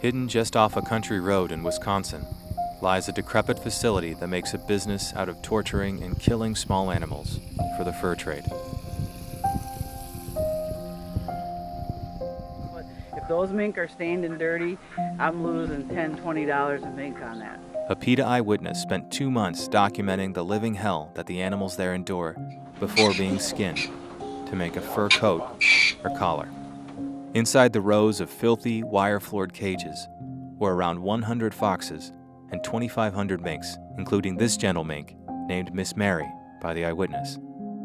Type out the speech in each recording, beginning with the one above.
Hidden just off a country road in Wisconsin lies a decrepit facility that makes a business out of torturing and killing small animals for the fur trade. If those mink are stained and dirty, I'm losing 10 $20 a mink on that. A PETA eyewitness spent two months documenting the living hell that the animals there endure before being skinned to make a fur coat or collar. Inside the rows of filthy, wire floored cages were around 100 foxes and 2,500 minks, including this gentle mink named Miss Mary by the eyewitness.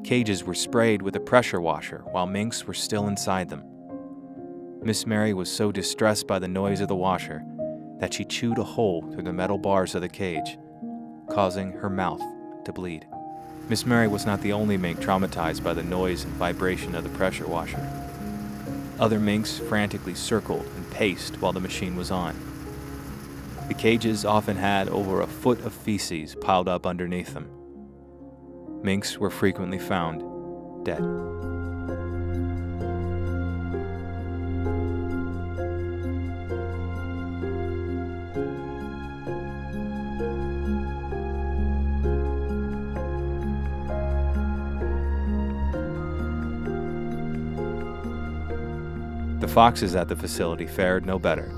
Cages were sprayed with a pressure washer while minks were still inside them. Miss Mary was so distressed by the noise of the washer that she chewed a hole through the metal bars of the cage, causing her mouth to bleed. Miss Mary was not the only mink traumatized by the noise and vibration of the pressure washer. Other minks frantically circled and paced while the machine was on. The cages often had over a foot of feces piled up underneath them. Minks were frequently found dead. The foxes at the facility fared no better.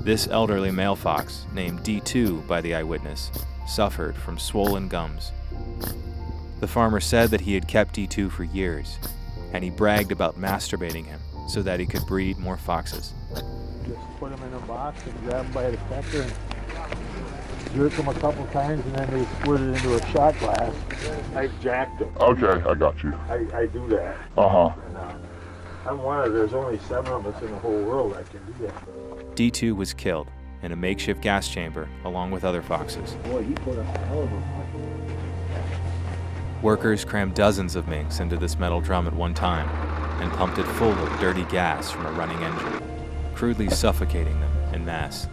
This elderly male fox, named D2 by the eyewitness, suffered from swollen gums. The farmer said that he had kept D2 for years, and he bragged about masturbating him so that he could breed more foxes. Just put them in a box and grab them by the pecker and jerk them a couple times and then they split it into a shot glass. I jacked them. Okay, I got you. I, I do that. Uh huh. And, uh, I'm one of, there's only seven of us in the whole world that can do that. D2 was killed in a makeshift gas chamber along with other foxes. Boy, he put a hell of a fight. Workers crammed dozens of minks into this metal drum at one time and pumped it full of dirty gas from a running engine, crudely suffocating them in mass.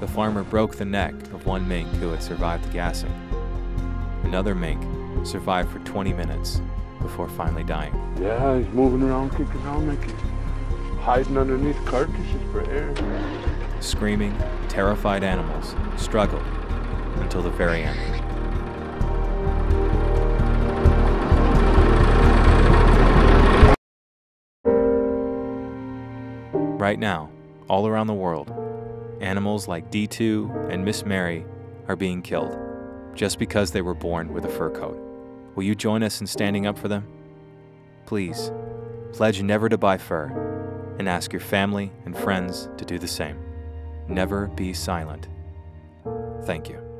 The farmer broke the neck of one mink who had survived the gassing. Another mink survived for 20 minutes before finally dying. Yeah, he's moving around, kicking around, like he's hiding underneath carcasses for air. Screaming, terrified animals struggled until the very end. Right now, all around the world, animals like D2 and Miss Mary are being killed just because they were born with a fur coat. Will you join us in standing up for them? Please, pledge never to buy fur and ask your family and friends to do the same. Never be silent. Thank you.